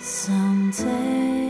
Someday